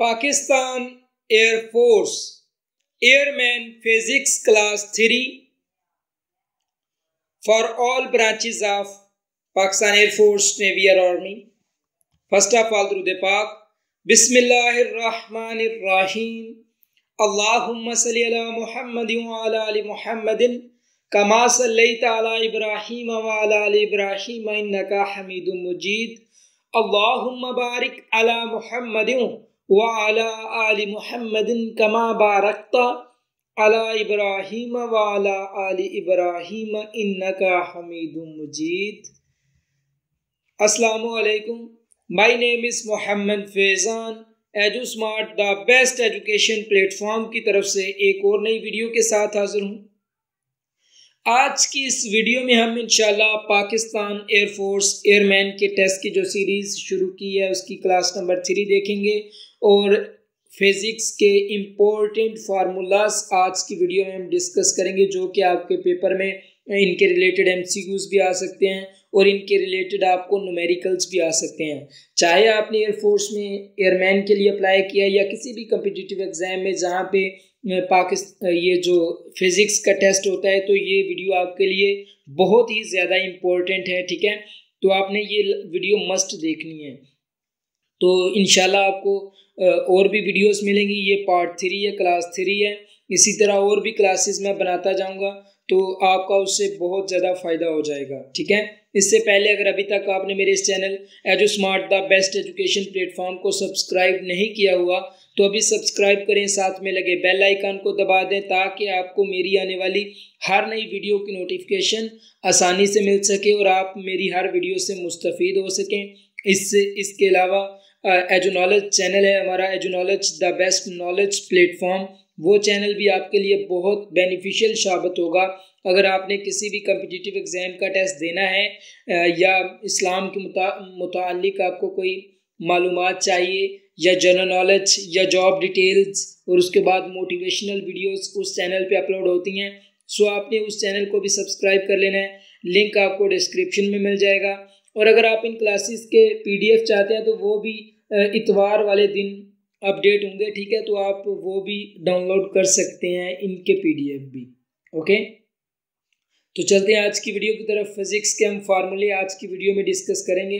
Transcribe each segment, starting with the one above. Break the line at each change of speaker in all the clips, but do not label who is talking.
Pakistan air force airman physics class three, for all branches of Pakistan air force navy और army. First of all, द्रुद पाक, बिस्मिल्लाहिर्रहमानिर्रहीम, अल्लाहुम्मा सल्ली अला मुहम्मद व अला आलि मुहम्मदिन, कमा सल्लैता अला इब्राहीम व अला आलि इब्राहीम, इन्नका हमीदुम मजीद। अल्लाहुम्मा बारिक अला मुहम्मदिन वाला आली मुहम्मदिन कमा बारकता अला इब्राहिम वाला आली इब्राहिम इन्नका हमीदुम मजीद अस्सलाम वालेकुम name is Mohammad Faizan edu smart the best education platform की तरफ़ से एक और नई वीडियो के साथ हाजिर हूँ। आज की इस वीडियो में हम इंशाल्लाह पाकिस्तान एयरफोर्स एयरमैन के टेस्ट की जो सीरीज़ शुरू की है, उसकी क्लास नंबर थ्री देखेंगे। और फिज़िक्स के इम्पोर्टेंट फार्मूलाज आज की वीडियो में हम डिस्कस करेंगे, जो कि आपके पेपर में इनके रिलेटेड एम भी आ सकते हैं और इनके रिलेटेड आपको नुमेरिकल्स भी आ सकते हैं। चाहे आपने एयरफोर्स में एयरमैन के लिए अप्लाई किया या किसी भी कम्पिटिटिव एग्ज़ाम में, जहाँ पे पाकिस्तान ये जो फिज़िक्स का टेस्ट होता है तो ये वीडियो आपके लिए बहुत ही ज़्यादा इम्पोर्टेंट है, ठीक है? तो आपने ये वीडियो मस्ट देखनी है। तो इन आपको और भी वीडियोस मिलेंगी। ये पार्ट थ्री है क्लास थ्री है। इसी तरह और भी क्लासेस मैं बनाता जाऊँगा तो आपका उससे बहुत ज़्यादा फ़ायदा हो जाएगा। ठीक है? इससे पहले अगर अभी तक आपने मेरे इस channel edu smart the best education platform को सब्सक्राइब नहीं किया हुआ तो अभी सब्सक्राइब करें, साथ में लगे बेल आइकन को दबा दें, ताकि आपको मेरी आने वाली हर नई वीडियो की नोटिफिकेशन आसानी से मिल सके और आप मेरी हर वीडियो से मुस्तफ़ हो सकें। इससे, इसके अलावा एजो नॉलेज चैनल है, हमारा edu knowledge the best knowledge platform वो चैनल भी आपके लिए बहुत बेनिफिशियल साबित होगा। अगर आपने किसी भी कम्पिटिटिव एग्ज़ाम का टेस्ट देना है या इस्लाम के मुतालिक आपको कोई मालूम चाहिए, या जनरल नॉलेज या जॉब डिटेल्स और उसके बाद मोटिवेशनल वीडियोस उस चैनल पे अपलोड होती हैं सो आपने उस चैनल को भी सब्सक्राइब कर लेना है। लिंक आपको डिस्क्रिप्शन में मिल जाएगा। और अगर आप इन क्लासेस के पीडीएफ चाहते हैं तो वो भी इतवार वाले दिन अपडेट होंगे, ठीक है? तो आप वो भी डाउनलोड कर सकते हैं इनके पीडीएफ भी ओके तो चलते हैं आज की वीडियो की तरफ़. फिजिक्स के हम फार्मूले आज की वीडियो में डिस्कस करेंगे.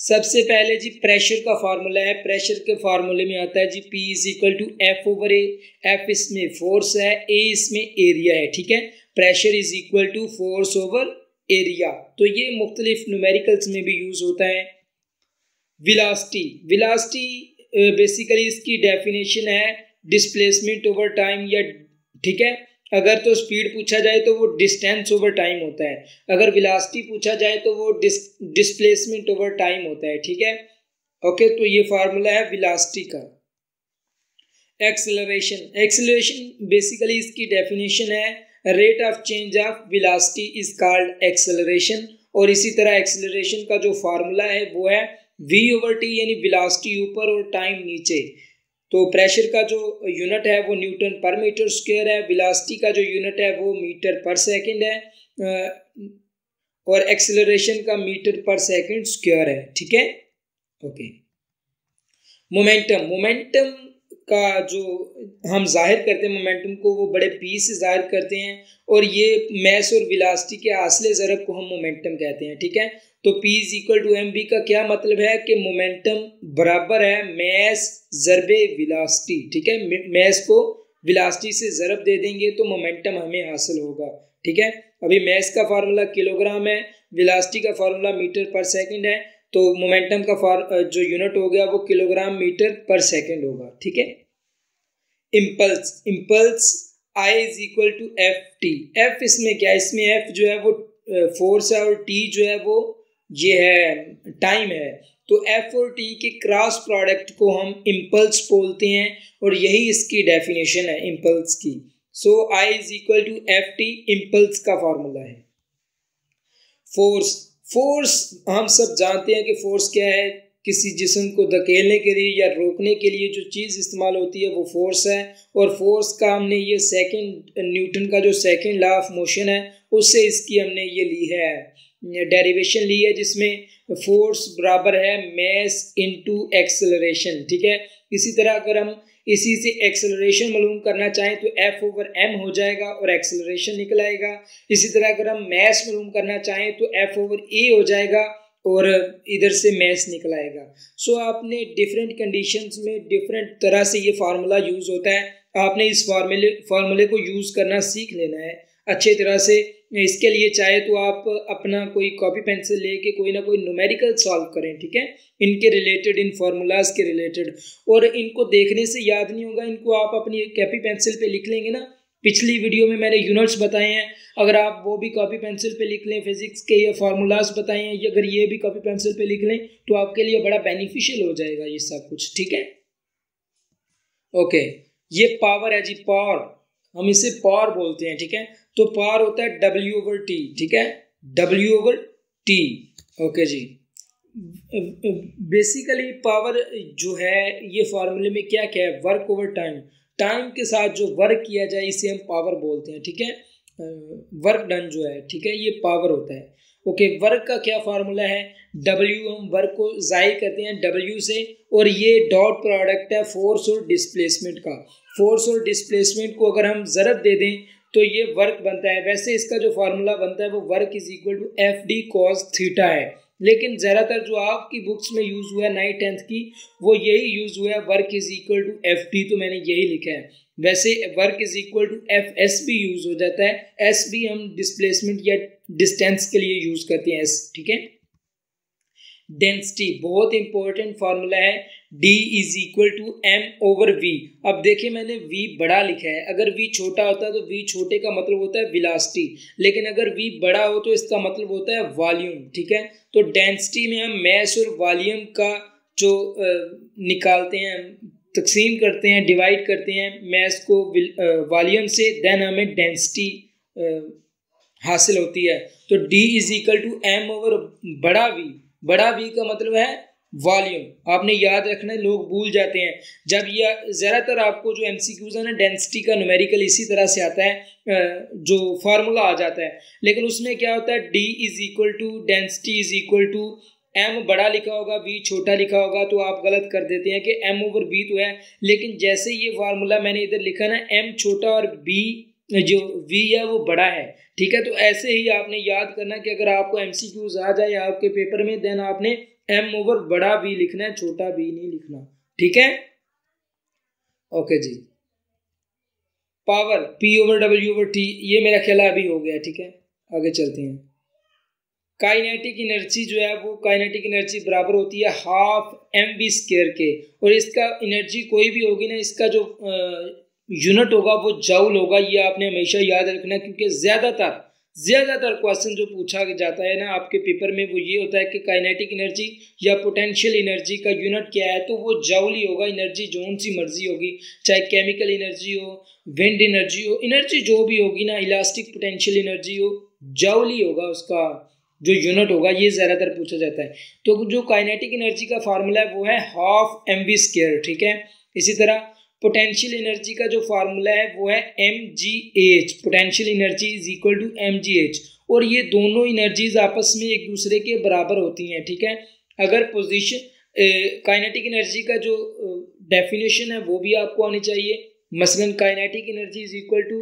सबसे पहले जी प्रेशर का फार्मूला है. प्रेशर के फार्मूले में आता है जी P is equal to F over A F इसमें फोर्स है ए इसमें एरिया है, ठीक है? Pressure is equal to force over area तो ये मुख्तलिफ़ न्यूमेरिकल्स में भी यूज़ होता है। विलास्टी विलास्टी बेसिकली इसकी डेफिनेशन है डिस्प्लेसमेंट ओवर टाइम या, ठीक है? अगर तो स्पीड पूछा जाए तो वो डिस्टेंस ओवर टाइम होता है। अगर विलास्टी पूछा जाए तो वो डिस डिस्प्लेसमेंट ओवर टाइम होता है, ठीक है? ओके तो ये फार्मूला है विलास्टी का। एक्सेलरेशन एक्सेलरेशन बेसिकली इसकी डेफिनेशन है rate of change of velocity is called acceleration और इसी तरह एक्सेलरेशन का जो फार्मूला है, वो है वी ओवर टी यानी विलासिटी ऊपर और टाइम नीचे। तो प्रेशर का जो यूनिट है, वो न्यूटन पर मीटर स्क्वायर है। विलासिटी का जो यूनिट है, वो मीटर पर सेकंड है। और एक्सेलरेशन का मीटर पर सेकंड स्क्वायर है। ठीक है? ओके मोमेंटम मोमेंटम का जो हम ज़ाहिर करते हैं मोमेंटम को, वो बड़े पी से ज़ाहिर करते हैं और ये मैस और विलासिटी के आसले ज़रब को हम मोमेंटम कहते हैं, ठीक है? तो P is equal to M V का क्या मतलब है कि मोमेंटम बराबर है मैस ज़रबे विलासिटी ठीक है? मैस को विलासिटी से ज़रब दे देंगे तो मोमेंटम हमें हासिल होगा, ठीक है? अभी मैस का फार्मूला किलोग्राम है विलासिटी का फार्मूला मीटर पर सेकंड है तो मोमेंटम का फार जो यूनिट हो गया वो किलोग्राम मीटर पर सेकंड होगा, ठीक है? Impulse impulse I is equal to F T F इसमें क्या? इसमें एफ़ जो है वो फोर्स है और टी जो है वो, ये है टाइम है। तो एफ़ और टी के क्रॉस प्रोडक्ट को हम इम्पल्स बोलते हैं और यही इसकी डेफिनेशन है इम्पल्स की। So I is equal to F T impulse का फॉर्मूला है। फोर्स फोर्स हम सब जानते हैं कि फोर्स क्या है? किसी जिसम को धकेलने के लिए या रोकने के लिए जो चीज़ इस्तेमाल होती है, वो फोर्स है। और फोर्स का हमने ये सेकंड न्यूटन का जो सेकंड लॉ ऑफ़ मोशन है, उससे इसकी हमने ये ली है। डेरिवेशन ली है जिसमें फोर्स बराबर है मैस इनटू एक्सेलरेशन ठीक है? इसी तरह अगर हम इसी से एक्सेलरेशन मालूम करना चाहें तो एफ़ ओवर एम हो जाएगा और एक्सेलरेशन निकल आएगा। इसी तरह अगर हम मैस मालूम करना चाहें तो एफ़ ओवर ए हो जाएगा और इधर से मैस निकल आएगा। सो आपने डिफरेंट कंडीशंस में डिफरेंट तरह से ये फार्मूला यूज़ होता है। आपने इस फार्मूले फार्मूले को यूज़ करना सीख लेना है। अच्छे तरह से इसके लिए चाहे तो आप अपना कोई कॉपी पेंसिल लेके कोई ना कोई न्यूमेरिकल सॉल्व करें, ठीक है? इनके रिलेटेड इन फार्मूलाज के रिलेटेड और इनको देखने से याद नहीं होगा, इनको आप अपनी कॉपी पेंसिल पे लिख लेंगे ना पिछली वीडियो में मैंने यूनिट्स बताए हैं। अगर आप वो भी कॉपी पेंसिल पे लिख लें फिजिक्स के ये फार्मूलाज बताए हैं अगर ये भी कॉपी पेंसिल पे लिख लें तो आपके लिए बड़ा बेनिफिशियल हो जाएगा ये सब कुछ, ठीक है? ओके ये पावर है जी पावर हम इसे पावर बोलते हैं, ठीक है? तो पावर होता है डब्ल्यू ओवर टी ठीक है? डब्ल्यू ओवर टी ओके जी। बेसिकली पावर जो है, ये फार्मूले में क्या क्या है? वर्क ओवर टाइम टाइम के साथ जो वर्क किया जाए इसे हम पावर बोलते हैं ठीक है? वर्क डन जो है ठीक है? ये पावर होता है। ओके okay, वर्क का क्या फार्मूला है? डब्ल्यू हम वर्क को ज़ाहिर करते हैं डब्ल्यू से और ये डॉट प्रोडक्ट है फोर्स और डिस्प्लेसमेंट का। फोर्स और डिस्प्लेसमेंट को अगर हम ज़रब दे दें तो ये वर्क बनता है। वैसे इसका जो फार्मूला बनता है वो work is equal to F D cos theta है। लेकिन ज़्यादातर जो आपकी बुक्स में यूज़ हुआ है नाइन टेंथ की, वो यही यूज़ हुआ है work is equal to F D तो मैंने यही लिखा है। वैसे work is equal to F S भी यूज़ हो जाता है। एस भी हम डिस्प्लेसमेंट या डिस्टेंस के लिए यूज़ करते हैं एस ठीक है? डेंसिटी बहुत इंपॉर्टेंट फार्मूला है. D is equal to M over V अब देखिए मैंने V बड़ा लिखा है. अगर V छोटा होता है तो V छोटे का मतलब होता है विलासिटी लेकिन अगर V बड़ा हो तो इसका मतलब होता है वॉल्यूम ठीक है? तो डेंसिटी में हम मैस और वॉल्यूम का जो निकालते हैं, तकसीम करते हैं डिवाइड करते हैं मैस को वॉल्यूम से देन हमें डेंसिटी हासिल होती है. तो D is equal to M over बड़ा वी बड़ा वी का मतलब है वॉल्यूम आपने याद रखना है लोग भूल जाते हैं। जब यह ज़्यादातर आपको जो एम सी क्यूज़ है ना डेंसिटी का न्यूमेरिकल इसी तरह से आता है जो फार्मूला आ जाता है। लेकिन उसमें क्या होता है? D is equal to density is equal to M बड़ा लिखा होगा वी छोटा लिखा होगा तो आप गलत कर देते हैं कि एम ओवर बी तो है। लेकिन जैसे ये फार्मूला मैंने इधर लिखा ना एम छोटा और बी जो वी है वो बड़ा है। ठीक है? तो ऐसे ही आपने याद करना कि अगर आपको एम सी क्यूज आ जाए आपके पेपर में देन आपने एम ओवर बड़ा बी लिखना है, छोटा बी नहीं लिखना। ठीक है? ओके जी। Power P over W over T ये मेरा ख्याल अभी हो गया, ठीक है? आगे चलते हैं। काइनेटिक एनर्जी जो है वो काइनेटिक एनर्जी बराबर होती है हाफ़ एम बी स्केयर के। और इसका एनर्जी कोई भी होगी ना, इसका जो यूनिट होगा, वो जाउल होगा, ये आपने हमेशा याद रखना, क्योंकि ज़्यादातर ज़्यादातर क्वेश्चन जो पूछा जाता है ना, आपके पेपर में वो ये होता है कि काइनेटिक एनर्जी या पोटेंशियल एनर्जी का यूनिट क्या है तो वो जाउल ही होगा एनर्जी जोन सी मर्ज़ी होगी, चाहे केमिकल एनर्जी हो विंड एनर्जी हो एनर्जी जो भी होगी ना इलास्टिक पोटेंशियल एनर्जी हो जाउल ही होगा उसका, जो यूनिट होगा, ये ज़्यादातर पूछा जाता है। तो जो काइनेटिक एनर्जी का फार्मूला है, वो है हाफ़ एम बी स्केयर ठीक है? इसी तरह पोटेंशियल एनर्जी का जो फार्मूला है, वो है M G H potential energy is equal to M G H और ये दोनों एनर्जीज आपस में एक दूसरे के बराबर होती हैं, ठीक है? अगर पोजिशन काइनेटिक एनर्जी का जो डेफिनेशन है, वो भी आपको आनी चाहिए। मसलन kinetic energy is equal to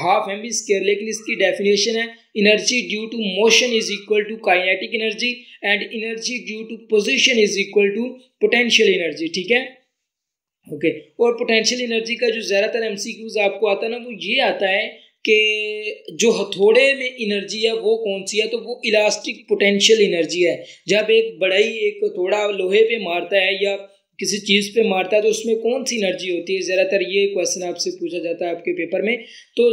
half M V square लेकिन इसकी डेफिनेशन है। Energy due to motion is equal to kinetic energy and energy due to position is equal to potential energy ठीक है? ओके और पोटेंशियल एनर्जी का जो ज़्यादातर M आपको आता है ना, वो ये आता है कि जो हथौड़े में एनर्जी है, वो कौन सी है? तो वो इलास्टिक पोटेंशियल एनर्जी है। जब एक बड़ा ही एक थोड़ा लोहे पे मारता है या किसी चीज़ पे मारता है तो उसमें कौन सी एनर्जी होती है? ज़्यादातर ये क्वेश्चन आपसे पूछा जाता है आपके पेपर में। तो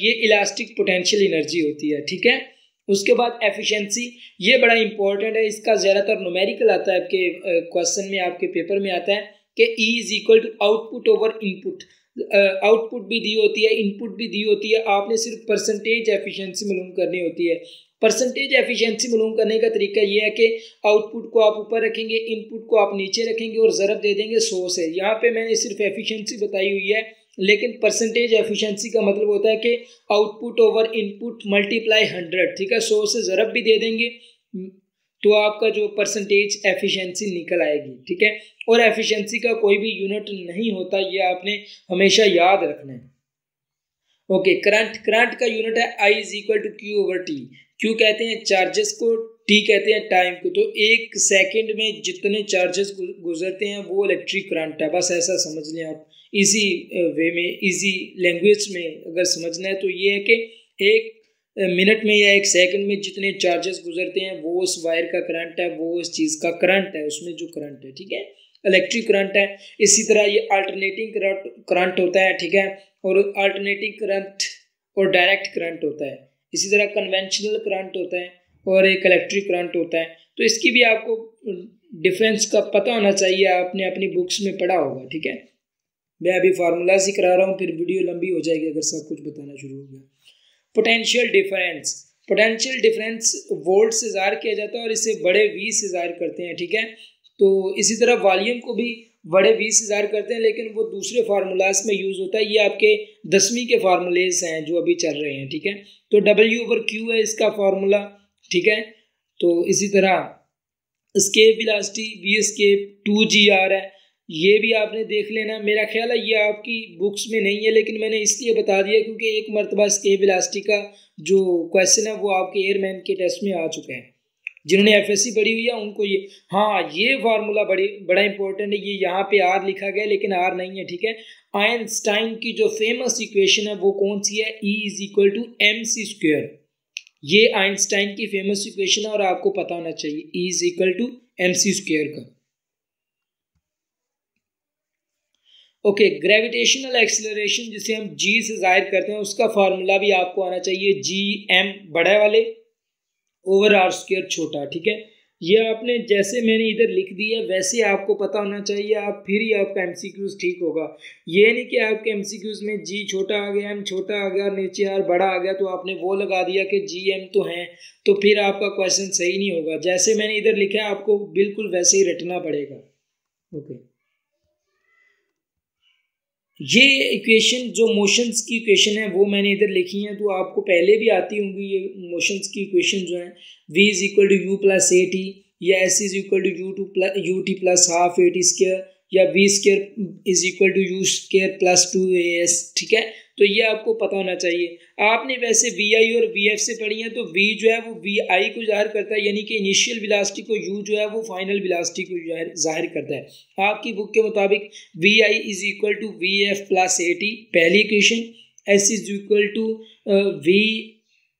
ये इलास्टिक पोटेंशियल एनर्जी होती है, ठीक है? उसके बाद एफिशिएंसी ये बड़ा इंपॉर्टेंट है। इसका ज़्यादातर नोमेरिकल आता है आपके क्वेश्चन में, आपके पेपर में आता है। कि E is equal to output over input output भी दी होती है इनपुट भी दी होती है, आपने सिर्फ़ परसेंटेज एफिशिएंसी मालूम करनी होती है। परसेंटेज एफिशिएंसी मालूम करने का तरीका ये है कि आउटपुट को आप ऊपर रखेंगे इनपुट को आप नीचे रखेंगे और ज़रब दे देंगे सौ से। यहाँ पे मैंने सिर्फ़ एफिशिएंसी बताई हुई है, लेकिन परसेंटेज एफिशिएंसी का मतलब होता है कि output over input multiply hundred ठीक है? सौ से ज़रब भी दे देंगे तो आपका जो परसेंटेज एफिशिएंसी निकल आएगी, ठीक है? और एफिशिएंसी का कोई भी यूनिट नहीं होता, ये आपने हमेशा याद रखना है। ओके करंट करंट का यूनिट है I is equal to Q over T Q कहते हैं चार्जेस को टी कहते हैं टाइम को। तो एक सेकंड में जितने चार्जेस गुजरते हैं, वो इलेक्ट्रिक करंट है। बस ऐसा समझ लें आप। इजी वे में इजी लैंग्वेज में अगर समझना है तो ये है कि एक मिनट में या एक सेकंड में जितने चार्जेस गुजरते हैं, वो उस वायर का करंट है, वो उस चीज़ का करंट है, उसमें जो करंट है, ठीक है? इलेक्ट्रिक करंट है। इसी तरह ये अल्टरनेटिंग करंट होता है, ठीक है? और अल्टरनेटिंग करंट और डायरेक्ट करंट होता है। इसी तरह कन्वेंशनल करंट होता है और एक इलेक्ट्रिक करंट होता है। तो इसकी भी आपको डिफरेंस का पता होना चाहिए, आपने अपनी बुक्स में पढ़ा होगा, ठीक है? मैं अभी फार्मूलाज ही करा रहा हूँ, फिर वीडियो लंबी हो जाएगी अगर सब कुछ बताना शुरू हो गया। Potential difference potential difference volt से ज़ाहिर किया जाता है और इसे बड़े वी से ज़ाहिर करते हैं, ठीक है? तो इसी तरह वॉल्यूम को भी बड़े वी से ज़ाहिर करते हैं, लेकिन वो दूसरे फार्मूलाज में यूज़ होता है। ये आपके दसवीं के फार्मूलेज हैं जो अभी चल रहे हैं, ठीक है? तो डब्ल्यू ओवर क्यू है इसका फार्मूला ठीक है? तो इसी तरह escape velocity V escape two G R है। ये भी आपने देख लेना। मेरा ख्याल है ये आपकी बुक्स में नहीं है, लेकिन मैंने इसलिए बता दिया क्योंकि एक मरतबा स्केप इलास्टिक का जो क्वेश्चन है, वो आपके एयरमैन के टेस्ट में आ चुके हैं। जिन्होंने एफ़ एस पढ़ी हुई है, उनको ये हाँ ये फार्मूला बड़ी बड़ा इंपॉर्टेंट है। ये यहाँ पे आर लिखा गया लेकिन आर नहीं है, ठीक है? आइंस्टाइन की जो फ़ेमस इक्वेशन है, वो कौन सी है? E is equal to M C square ये आइंस्टाइन की फ़ेमस इक्वेशन है और आपको पता होना चाहिए E is equal to M C square का। ओके ग्रेविटेशनल एक्सलरेशन जिसे हम जी से ज़ाहिर करते हैं, उसका फार्मूला भी आपको आना चाहिए जी एम बड़े वाले ओवर आर स्क्र छोटा, ठीक है? ये आपने जैसे मैंने इधर लिख दिया वैसे आपको पता होना चाहिए, आप फिर ही आपका एम ठीक होगा। ये नहीं कि आपके एम में जी छोटा आ गया एम छोटा आ गया, नीचे आर बड़ा आ गया तो आपने वो लगा दिया कि जी एम तो है तो फिर आपका क्वेश्चन सही नहीं होगा। जैसे मैंने इधर लिखा है, आपको बिल्कुल वैसे ही रटना पड़ेगा। Okay okay. ये इक्वेशन जो मोशंस की इक्वेशन है, वो मैंने इधर लिखी है तो आपको पहले भी आती होंगी ये मोशंस की इक्वेशन जो है। V is equal to U plus A T या S is equal to U two plus U T plus half A T square या V square is equal to U square plus two A S ठीक है? तो ये आपको पता होना चाहिए। आपने वैसे वी आई और वी एफ़ से पढ़ी है तो वी जो है वो वी आई को ज़ाहिर करता है, यानी कि इनिशियल विलासिटी को यू जो है वो फाइनल विलासिटी को ज़ाहिर करता है। आपकी बुक के मुताबिक V I is equal to V F plus A T पहली equation S is equal to V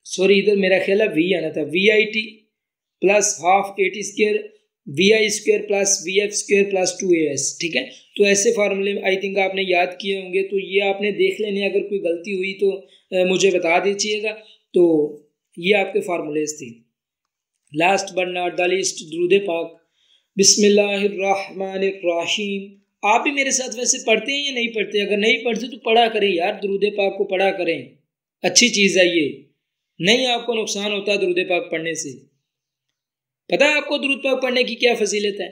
sorry इधर मेरा ख्याल है वी आना था। V I T plus half A T square V I square plus V F square plus two A S ठीक है? तो ऐसे फार्मूले आई थिंक आपने याद किए होंगे तो ये आपने देख लेने अगर कोई गलती हुई तो मुझे बता दीजिएगा। तो ये आपके फार्मूलेज थे। Last but not the least द्रुद पाक बिस्मिल्लाहिर्रहमानिर्रहीम आप भी मेरे साथ वैसे पढ़ते हैं या नहीं पढ़ते? अगर नहीं पढ़ते तो पढ़ा करें यार द्रुद पाक को पढ़ा करें। अच्छी चीज़ है ये। नहीं आपको नुकसान होता द्रुद पाक पढ़ने से। पता है आपको द्रुद पाक पढ़ने की क्या फजीलत है?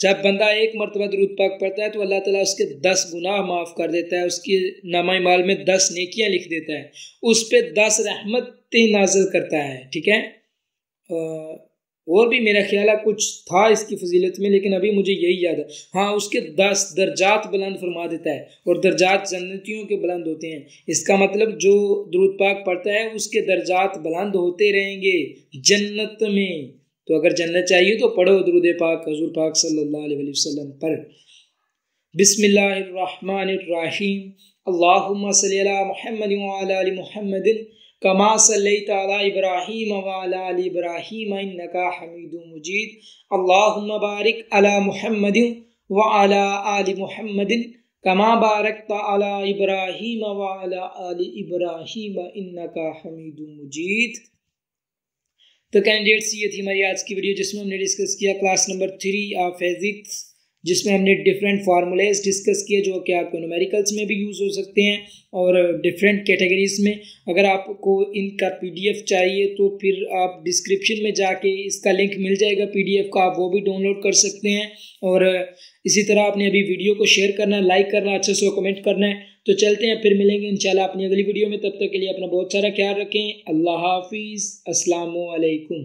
जब बंदा एक मरतबा द्रुद पाक पढ़ता है तो अल्लाह ताला उसके दस गुनाह माफ़ कर देता है, उसकी नामा माल में दस नेकियाँ लिख देता है, उस पर दस रहमतें नाजर करता है, ठीक है? और भी मेरा ख्याल है कुछ था इसकी फजीलत में, लेकिन अभी मुझे यही याद है। हाँ उसके दस दर्जात बुलंद फरमा देता है, और दर्जात जन्नतियों के बुलंद होते हैं। इसका मतलब जो द्रुद पाक पढ़ता है, उसके दर्जात बुलंद होते रहेंगे जन्नत में। तो अगर जन्नत चाहिए तो पढ़ो दरुद पाक, हजूर पाक पर। सल्ली अला मुहम्मद व अला आलि मुहम्मद कमा अला इब्राहीम व अला आलि इब्राहीम हमीदुम मजीद। अल्लाहुम्मा बारिक अला मुहम्मद व अला आलि मुहम्मद कमा बारकता अला इब्राहीम व अला आलि इब्राहीम इन्नका हमीदुम मजीद। तो कैंडिडेट्स ये थी हमारी आज की वीडियो जिसमें हमने डिस्कस किया class number three of physics जिसमें हमने डिफरेंट फार्मूलेज डिस्कस किए जो कि आपको न्यूमेरिकल्स में भी यूज़ हो सकते हैं और डिफरेंट कैटेगरीज में। अगर आपको इनका पीडीएफ चाहिए तो फिर आप डिस्क्रिप्शन में जाके इसका लिंक मिल जाएगा पीडीएफ का, आप वो भी डाउनलोड कर सकते हैं। और इसी तरह आपने अभी वीडियो को शेयर करना है लाइक करना, अच्छे से कमेंट करना है तो चलते हैं, फिर मिलेंगे इंशाल्लाह अपनी अगली वीडियो में, तब तक के लिए अपना बहुत सारा ख्याल रखें। अल्लाह हाफिज़। अस्सलाम वालेकुम